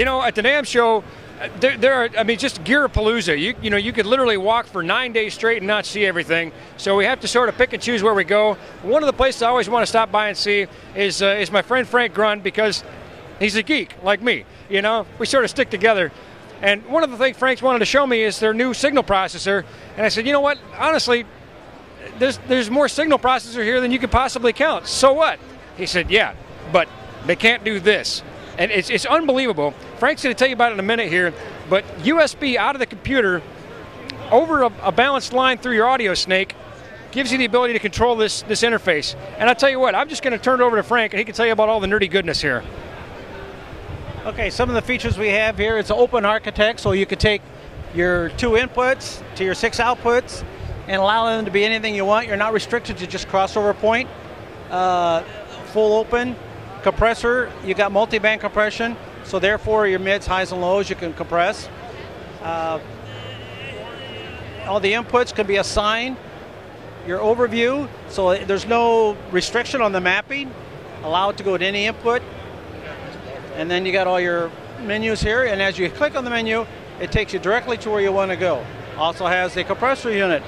You know, at the NAMM show, uh, there, there are, I mean, just gear Gearapalooza. You, you know, you could literally walk for nine days straight and not see everything. So we have to sort of pick and choose where we go. One of the places I always want to stop by and see is, uh, is my friend Frank Grund because he's a geek like me. You know, we sort of stick together. And one of the things Frank's wanted to show me is their new signal processor. And I said, you know what? Honestly, there's there's more signal processor here than you could possibly count. So what? He said, yeah, but they can't do this. And it's, it's unbelievable. Frank's going to tell you about it in a minute here, but USB out of the computer over a, a balanced line through your audio snake gives you the ability to control this, this interface. And I'll tell you what, I'm just going to turn it over to Frank and he can tell you about all the nerdy goodness here. Okay, some of the features we have here, it's an open architect, so you could take your two inputs to your six outputs and allow them to be anything you want. You're not restricted to just crossover point. Uh, full open compressor, you got multi-band compression, so therefore your mids, highs, and lows you can compress. Uh, all the inputs can be assigned. Your overview, so there's no restriction on the mapping. Allow it to go to any input. And then you got all your menus here, and as you click on the menu, it takes you directly to where you want to go. Also has a compressor unit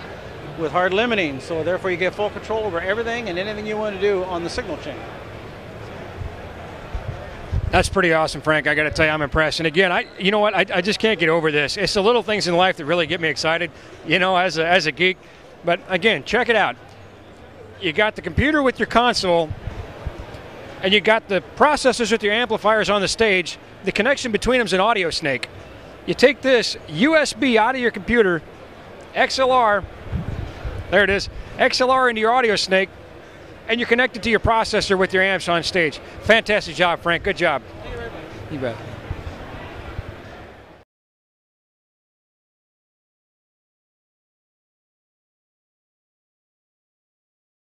with hard limiting, so therefore you get full control over everything and anything you want to do on the signal chain. That's pretty awesome, Frank. I got to tell you, I'm impressed. And again, I, you know what? I, I just can't get over this. It's the little things in life that really get me excited. You know, as a, as a geek. But again, check it out. You got the computer with your console, and you got the processors with your amplifiers on the stage. The connection between them is an audio snake. You take this USB out of your computer, XLR, there it is, XLR into your audio snake, and you're connected to your processor with your amps on stage. Fantastic job, Frank. Good job. You bet.